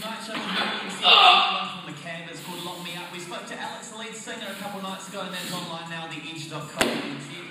Tonight Show is ah! one from the Canvas called Lock Me Up. We spoke to Alex, the lead singer, a couple nights ago, and that's online now, theedge.com.